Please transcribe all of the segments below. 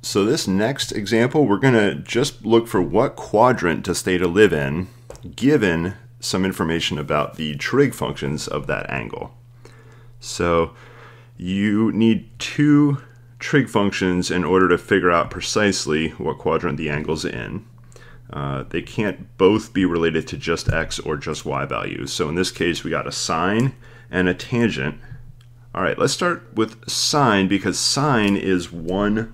So this next example, we're going to just look for what quadrant does theta live in, given some information about the trig functions of that angle. So you need two trig functions in order to figure out precisely what quadrant the angle's in. Uh, they can't both be related to just x or just y values. So in this case, we got a sine and a tangent. All right, let's start with sine because sine is one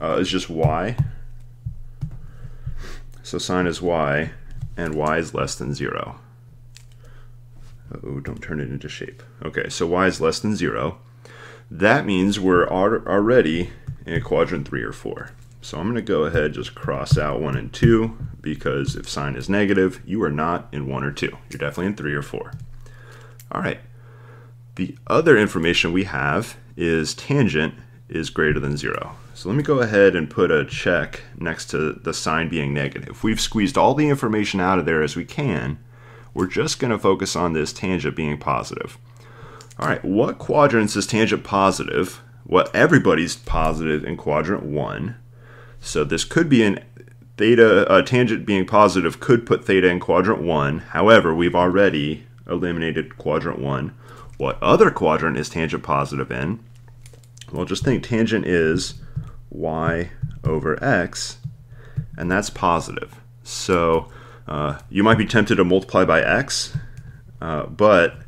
uh, is just y. So sine is y, and y is less than 0. oh, don't turn it into shape. Okay, so y is less than 0. That means we're already in quadrant 3 or 4. So I'm going to go ahead just cross out 1 and 2 because if sine is negative, you are not in 1 or 2. You're definitely in 3 or 4. All right. The other information we have is tangent is greater than 0. So let me go ahead and put a check next to the sine being negative. We've squeezed all the information out of there as we can. We're just going to focus on this tangent being positive. All right, what quadrants is tangent positive? Well, everybody's positive in quadrant 1. So this could be an theta, uh, tangent being positive could put theta in quadrant 1. However, we've already eliminated quadrant 1. What other quadrant is tangent positive in? Well, just think tangent is y over x, and that's positive. So uh, you might be tempted to multiply by x, uh, but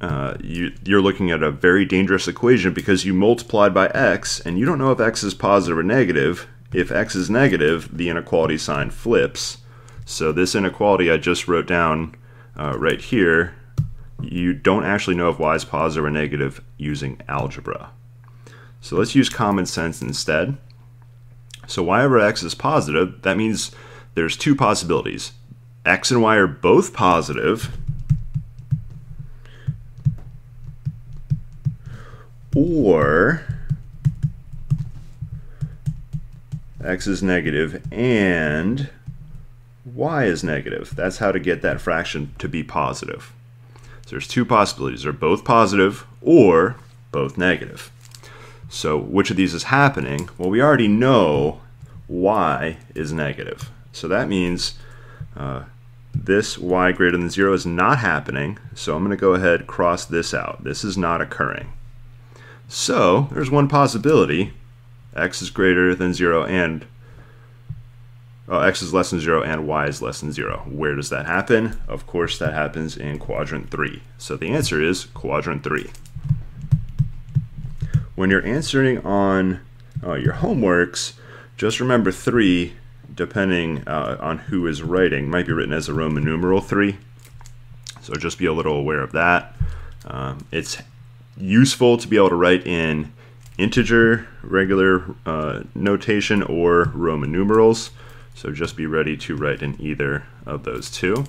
uh, you, you're looking at a very dangerous equation because you multiplied by x, and you don't know if x is positive or negative. If x is negative, the inequality sign flips. So this inequality I just wrote down uh, right here, you don't actually know if y is positive or negative using algebra. So let's use common sense instead. So y over x is positive. That means there's two possibilities. x and y are both positive, or x is negative and y is negative. That's how to get that fraction to be positive. So there's two possibilities. They're both positive or both negative. So which of these is happening? Well, we already know y is negative. So that means uh, this y greater than 0 is not happening. So I'm going to go ahead cross this out. This is not occurring. So there's one possibility. x is greater than 0 and uh, x is less than 0 and y is less than 0. Where does that happen? Of course, that happens in quadrant 3. So the answer is quadrant 3 when you're answering on uh, your homeworks, just remember three, depending uh, on who is writing, might be written as a Roman numeral three. So just be a little aware of that. Um, it's useful to be able to write in integer regular uh, notation or Roman numerals. So just be ready to write in either of those two.